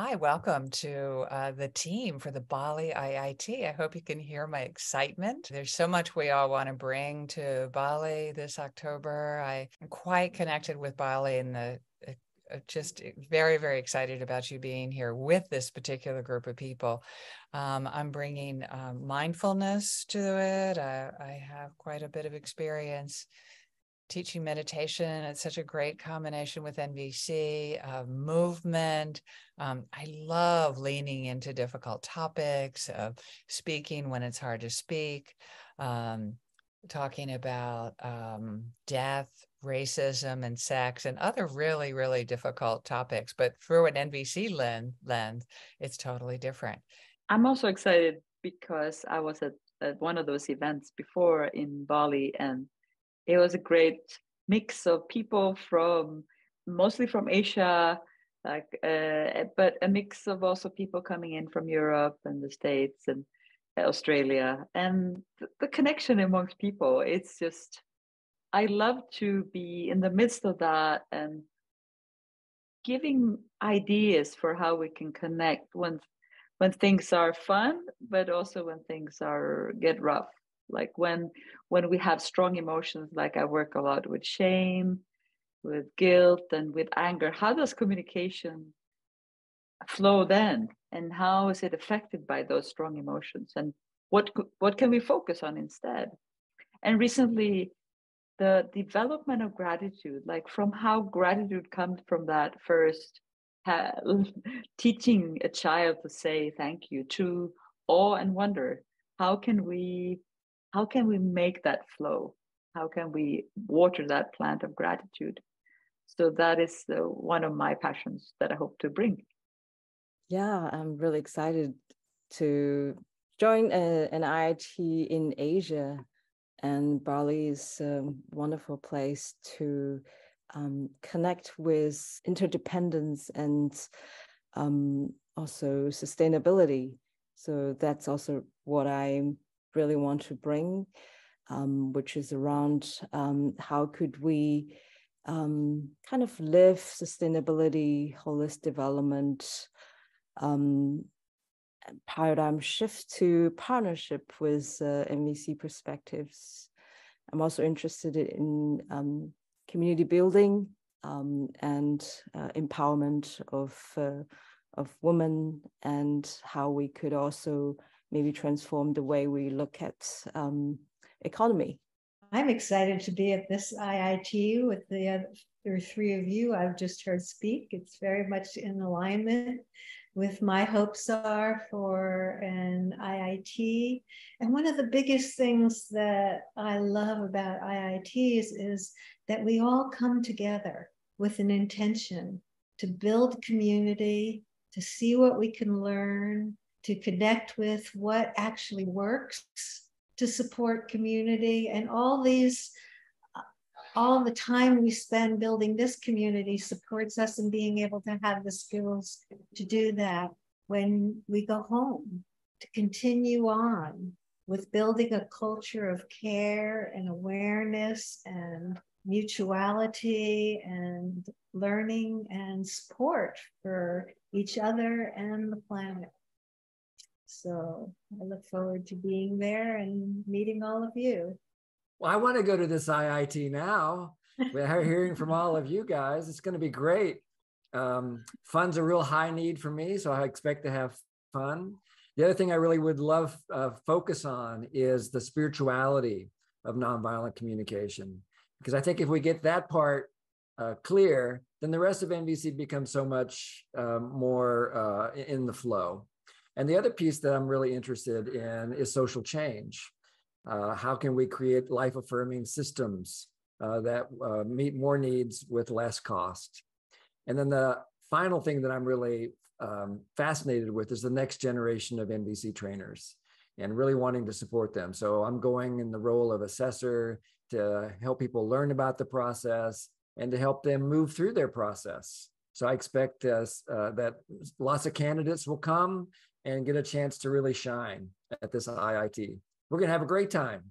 Hi, welcome to uh, the team for the Bali IIT. I hope you can hear my excitement. There's so much we all want to bring to Bali this October. I am quite connected with Bali and the uh, uh, just very, very excited about you being here with this particular group of people. Um, I'm bringing um, mindfulness to it. I, I have quite a bit of experience teaching meditation. It's such a great combination with NVC, uh, movement. Um, I love leaning into difficult topics, of speaking when it's hard to speak, um, talking about um, death, racism, and sex, and other really, really difficult topics. But through an NVC lens, lens it's totally different. I'm also excited because I was at, at one of those events before in Bali and it was a great mix of people from mostly from Asia, like uh, but a mix of also people coming in from Europe and the States and Australia, and the connection amongst people. It's just I love to be in the midst of that and giving ideas for how we can connect when when things are fun, but also when things are get rough like when when we have strong emotions like i work a lot with shame with guilt and with anger. How does communication flow then? And how is it affected by those strong emotions? And what what can we focus on instead? And recently the development of gratitude like from how gratitude comes from that first uh, teaching a child to say thank you to awe and wonder. How can we how can we make that flow? How can we water that plant of gratitude? So that is uh, one of my passions that I hope to bring. Yeah, I'm really excited to join a, an IIT in Asia. And Bali is a wonderful place to um, connect with interdependence and um, also sustainability. So that's also what I'm really want to bring, um, which is around um, how could we um, kind of live sustainability, holistic development, um, paradigm shift to partnership with uh, NVC perspectives. I'm also interested in um, community building um, and uh, empowerment of uh, of women and how we could also maybe transform the way we look at um, economy. I'm excited to be at this IIT with the other three of you I've just heard speak. It's very much in alignment with my hopes are for an IIT. And one of the biggest things that I love about IITs is that we all come together with an intention to build community, to see what we can learn, to connect with what actually works to support community and all these all the time we spend building this community supports us in being able to have the skills to do that when we go home to continue on with building a culture of care and awareness and mutuality and learning and support for each other and the planet. So I look forward to being there and meeting all of you. Well, I want to go to this IIT now. We're hearing from all of you guys. It's going to be great. Um, fun's a real high need for me, so I expect to have fun. The other thing I really would love uh, focus on is the spirituality of nonviolent communication, because I think if we get that part uh, clear, then the rest of NVC becomes so much uh, more uh, in the flow. And the other piece that I'm really interested in is social change. Uh, how can we create life affirming systems uh, that uh, meet more needs with less cost? And then the final thing that I'm really um, fascinated with is the next generation of NVC trainers and really wanting to support them. So I'm going in the role of assessor to help people learn about the process and to help them move through their process. So I expect uh, uh, that lots of candidates will come and get a chance to really shine at this IIT. We're going to have a great time.